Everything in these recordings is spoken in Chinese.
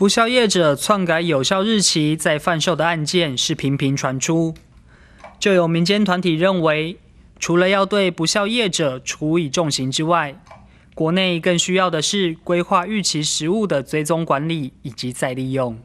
不肖业者篡改有效日期再贩售的案件是频频传出，就有民间团体认为，除了要对不肖业者处以重刑之外，国内更需要的是规划预期食物的追踪管理以及再利用。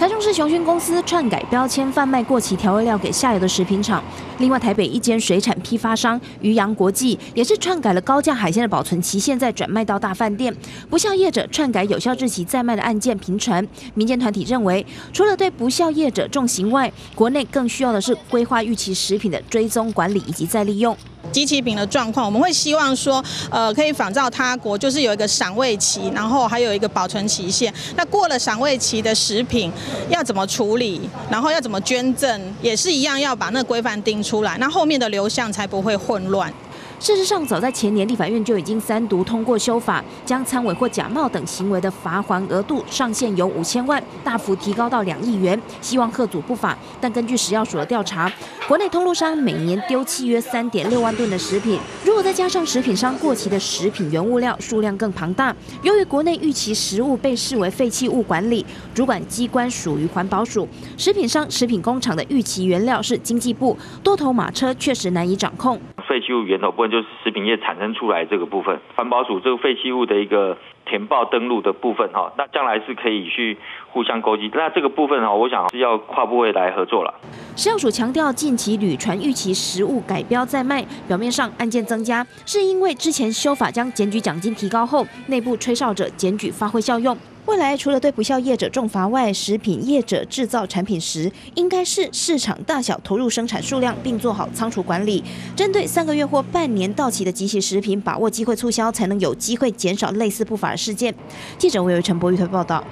台中市雄勋公司篡改标签贩卖过期调味料给下游的食品厂。另外，台北一间水产批发商渔洋国际也是篡改了高价海鲜的保存期限，再转卖到大饭店。不孝业者篡改有效日期再卖的案件频传。民间团体认为，除了对不孝业者重刑外，国内更需要的是规划预期食品的追踪管理以及再利用。机器品的状况，我们会希望说，呃，可以仿照他国，就是有一个赏味期，然后还有一个保存期限。那过了赏味期的食品要怎么处理，然后要怎么捐赠，也是一样要把那规范定出来，那后面的流向才不会混乱。事实上，早在前年，立法院就已经三读通过修法，将参委或假冒等行为的罚还额度上限由五千万大幅提高到两亿元，希望贺阻不法。但根据食药署的调查，国内通路商每年丢弃约三点六万吨的食品，如果再加上食品商过期的食品原物料，数量更庞大。由于国内预期食物被视为废弃物管理，主管机关属于环保署，食品商、食品工厂的预期原料是经济部，多头马车确实难以掌控。废弃物源头部分就是食品业产生出来这个部分，环保署这个废弃物的一个填报登录的部分哈，那将来是可以去互相勾稽。那这个部分哈，我想是要跨部位来合作了。食药署强调，近期屡传预期食物改标在卖，表面上案件增加，是因为之前修法将检举奖金提高后，内部吹哨者检举发挥效用。未来除了对不孝业者重罚外，食品业者制造产品时，应该是市场大小投入生产数量，并做好仓储管理。针对三个月或半年到期的即期食品，把握机会促销，才能有机会减少类似不法事件。记者魏伟陈博宇台报道。